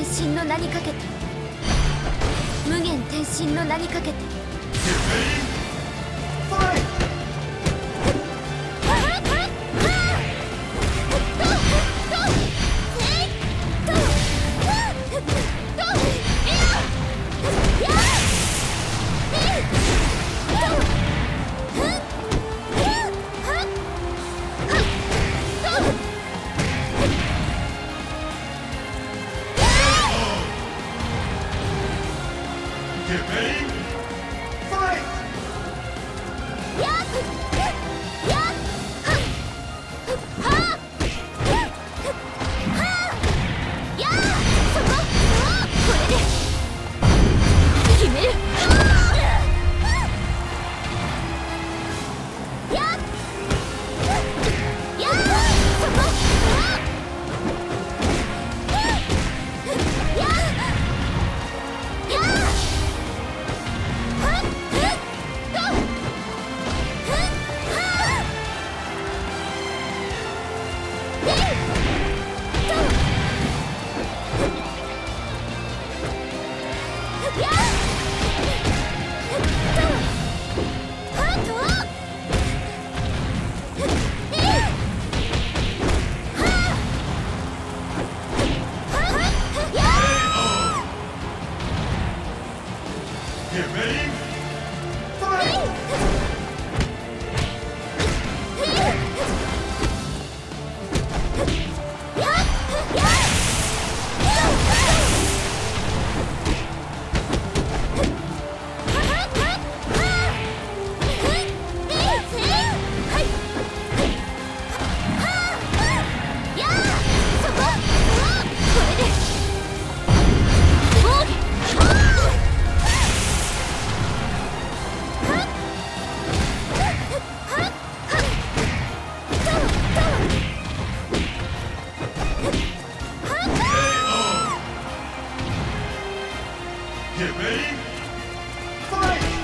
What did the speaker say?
転身の名にかけて。無限転身の名にかけて。Get ready, fight! Get ready. Get ready? Fight!